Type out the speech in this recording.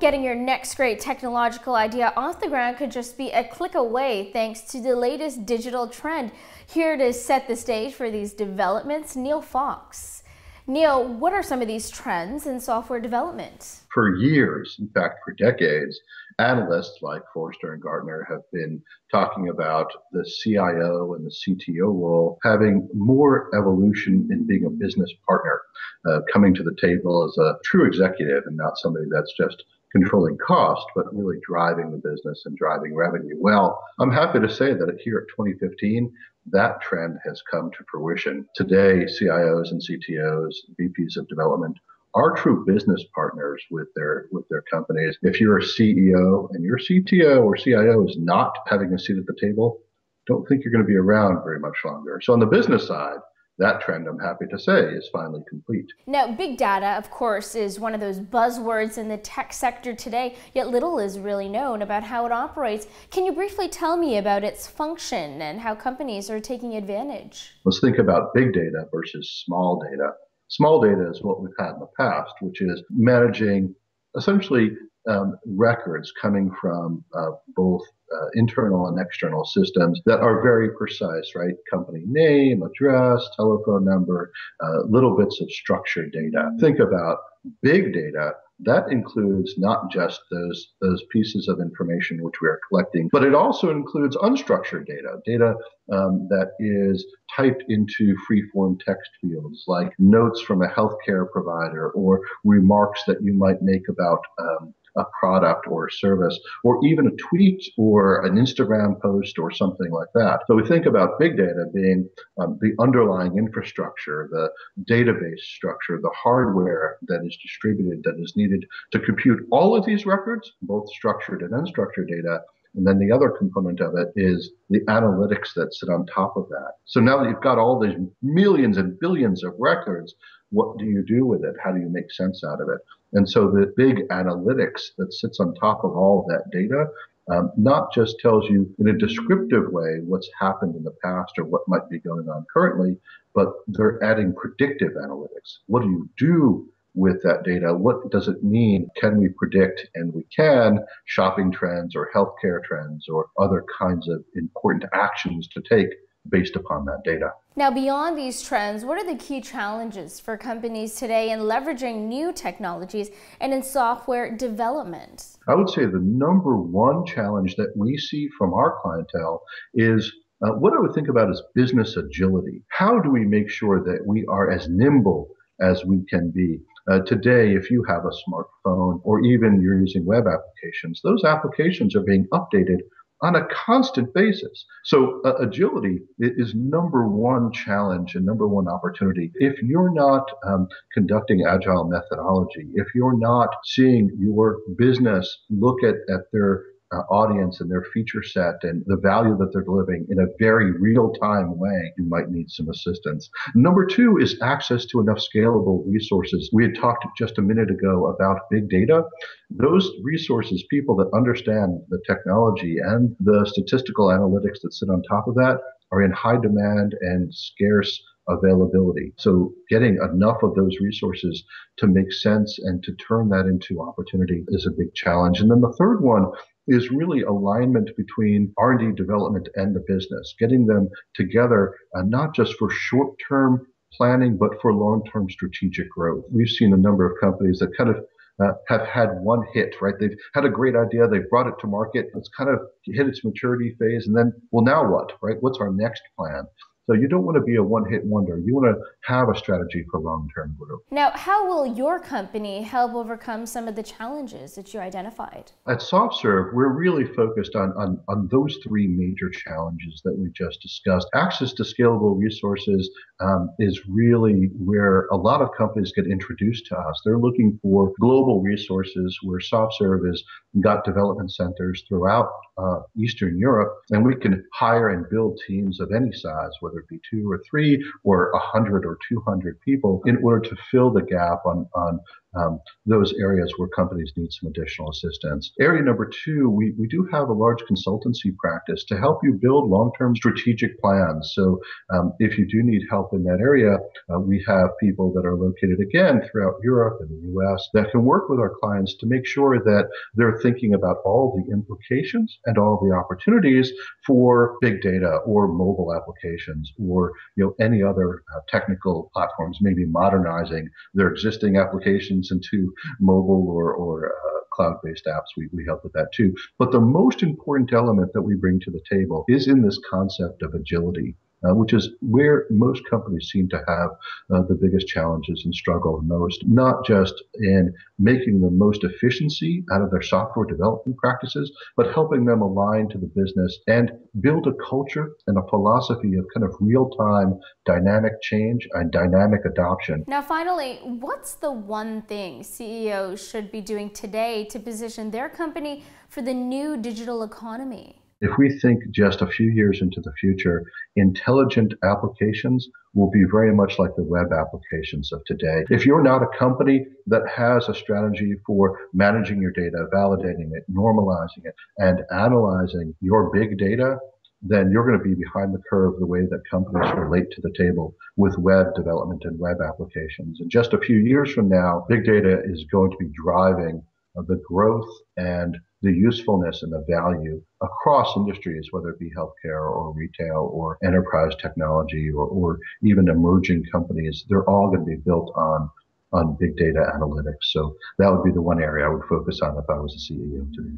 Getting your next great technological idea off the ground could just be a click away thanks to the latest digital trend. Here to set the stage for these developments, Neil Fox. Neil, what are some of these trends in software development? For years, in fact, for decades, analysts like Forrester and Gartner have been talking about the CIO and the CTO role having more evolution in being a business partner, uh, coming to the table as a true executive and not somebody that's just controlling cost, but really driving the business and driving revenue. Well, I'm happy to say that here at 2015, that trend has come to fruition. Today, CIOs and CTOs, VPs of development are true business partners with their with their companies. If you're a CEO and your CTO or CIO is not having a seat at the table, don't think you're going to be around very much longer. So on the business side, that trend, I'm happy to say, is finally complete. Now, big data, of course, is one of those buzzwords in the tech sector today, yet little is really known about how it operates. Can you briefly tell me about its function and how companies are taking advantage? Let's think about big data versus small data. Small data is what we've had in the past, which is managing essentially um, records coming from uh, both uh, internal and external systems that are very precise, right? Company name, address, telephone number, uh, little bits of structured data. Think about big data. That includes not just those those pieces of information which we are collecting, but it also includes unstructured data, data um, that is typed into free-form text fields like notes from a healthcare provider or remarks that you might make about um, a product or a service, or even a tweet or an Instagram post or something like that. So we think about big data being um, the underlying infrastructure, the database structure, the hardware that is distributed that is needed to compute all of these records, both structured and unstructured data. And then the other component of it is the analytics that sit on top of that. So now that you've got all these millions and billions of records, what do you do with it? How do you make sense out of it? And so the big analytics that sits on top of all of that data um, not just tells you in a descriptive way what's happened in the past or what might be going on currently, but they're adding predictive analytics. What do you do with that data? What does it mean? Can we predict, and we can, shopping trends or healthcare trends or other kinds of important actions to take based upon that data. Now, beyond these trends, what are the key challenges for companies today in leveraging new technologies and in software development? I would say the number one challenge that we see from our clientele is uh, what I would think about as business agility. How do we make sure that we are as nimble as we can be? Uh, today, if you have a smartphone or even you're using web applications, those applications are being updated on a constant basis. So uh, agility is number one challenge and number one opportunity. If you're not um, conducting agile methodology, if you're not seeing your business look at, at their uh, audience and their feature set and the value that they're delivering in a very real time way, you might need some assistance. Number two is access to enough scalable resources. We had talked just a minute ago about big data. Those resources, people that understand the technology and the statistical analytics that sit on top of that, are in high demand and scarce availability. So getting enough of those resources to make sense and to turn that into opportunity is a big challenge. And then the third one is really alignment between R&D development and the business, getting them together, uh, not just for short-term planning, but for long-term strategic growth. We've seen a number of companies that kind of uh, have had one hit, right? They've had a great idea, they've brought it to market, it's kind of hit its maturity phase, and then, well, now what, right? What's our next plan? So you don't want to be a one hit wonder. You want to have a strategy for long term growth. Now, how will your company help overcome some of the challenges that you identified? At SoftServe, we're really focused on, on, on those three major challenges that we just discussed. Access to scalable resources um, is really where a lot of companies get introduced to us. They're looking for global resources where SoftServe has got development centers throughout uh, Eastern Europe, and we can hire and build teams of any size, whether it be two or three or a 100 or 200 people in order to fill the gap on, on um, those areas where companies need some additional assistance. Area number two, we, we do have a large consultancy practice to help you build long term strategic plans. So um, if you do need help in that area, uh, we have people that are located again throughout Europe and the US that can work with our clients to make sure that they're thinking about all the implications and all the opportunities for big data or mobile applications or you know any other uh, technical platforms, maybe modernizing their existing applications into mobile or, or uh, cloud-based apps. We, we help with that too. But the most important element that we bring to the table is in this concept of agility uh, which is where most companies seem to have uh, the biggest challenges and struggle the most, not just in making the most efficiency out of their software development practices, but helping them align to the business and build a culture and a philosophy of kind of real time dynamic change and dynamic adoption. Now, finally, what's the one thing CEOs should be doing today to position their company for the new digital economy? If we think just a few years into the future, intelligent applications will be very much like the web applications of today. If you're not a company that has a strategy for managing your data, validating it, normalizing it, and analyzing your big data, then you're going to be behind the curve the way that companies relate to the table with web development and web applications. And just a few years from now, big data is going to be driving the growth and the usefulness and the value across industries, whether it be healthcare or retail or enterprise technology or, or even emerging companies, they're all going to be built on on big data analytics. So that would be the one area I would focus on if I was a CEO today.